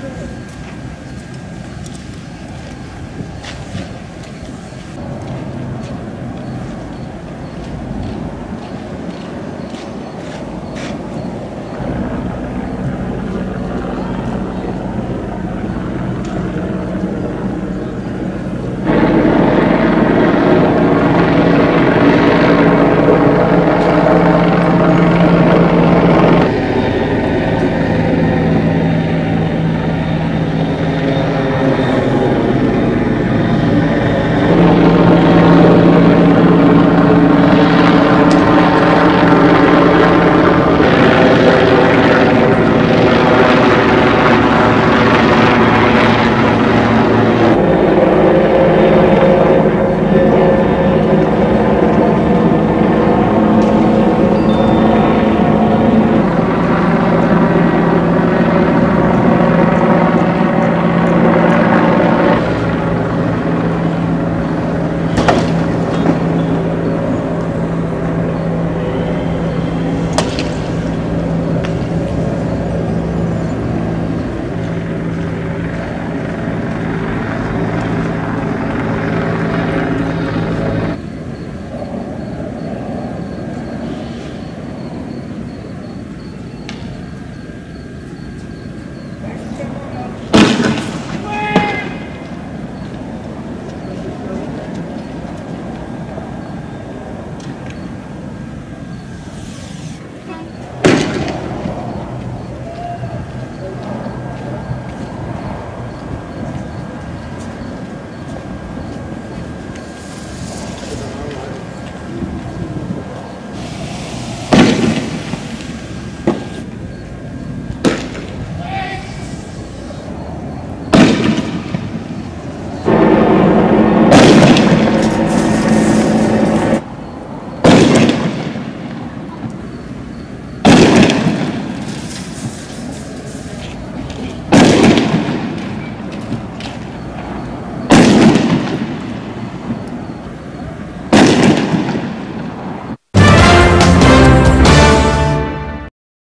あ!